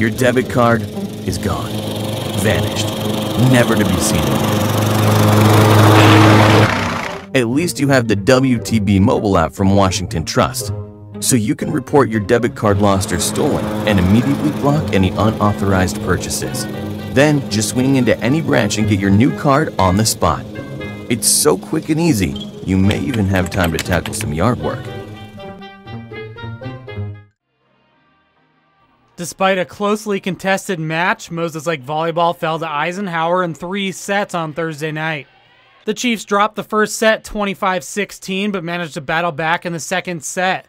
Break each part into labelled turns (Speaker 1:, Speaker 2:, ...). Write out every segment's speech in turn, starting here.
Speaker 1: Your debit card is gone, vanished, never to be seen again. At least you have the WTB mobile app from Washington Trust, so you can report your debit card lost or stolen and immediately block any unauthorized purchases. Then just swing into any branch and get your new card on the spot. It's so quick and easy, you may even have time to tackle some yard work.
Speaker 2: Despite a closely contested match, Moses Lake Volleyball fell to Eisenhower in three sets on Thursday night. The Chiefs dropped the first set 25 16, but managed to battle back in the second set.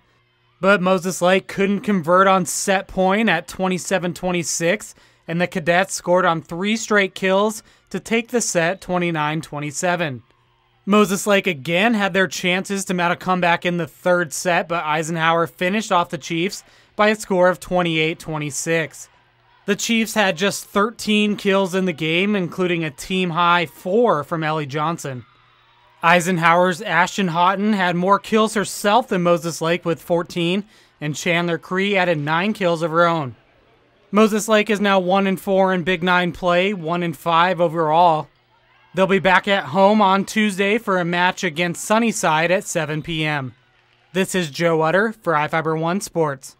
Speaker 2: But Moses Lake couldn't convert on set point at 27 26, and the Cadets scored on three straight kills to take the set 29 27. Moses Lake again had their chances to mount a comeback in the third set, but Eisenhower finished off the Chiefs by a score of 28 26. The Chiefs had just 13 kills in the game, including a team high four from Ellie Johnson. Eisenhower's Ashton Houghton had more kills herself than Moses Lake with 14, and Chandler Cree added 9 kills of her own. Moses Lake is now 1 and 4 in Big 9 play, 1 and 5 overall. They'll be back at home on Tuesday for a match against Sunnyside at 7 p.m. This is Joe Utter for iFiber One Sports.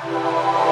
Speaker 3: Thank you.